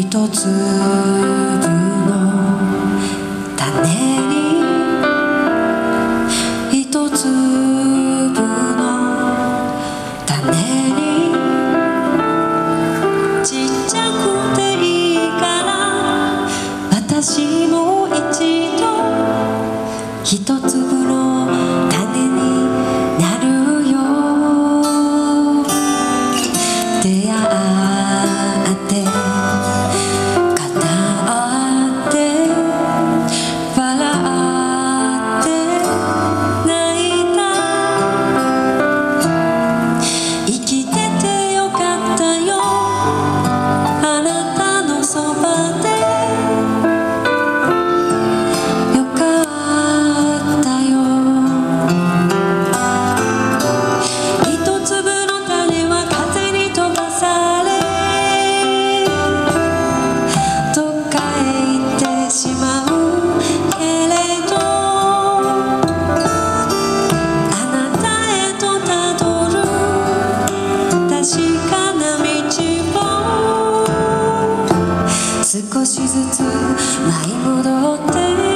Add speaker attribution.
Speaker 1: 一つ。少しずつ舞い戻って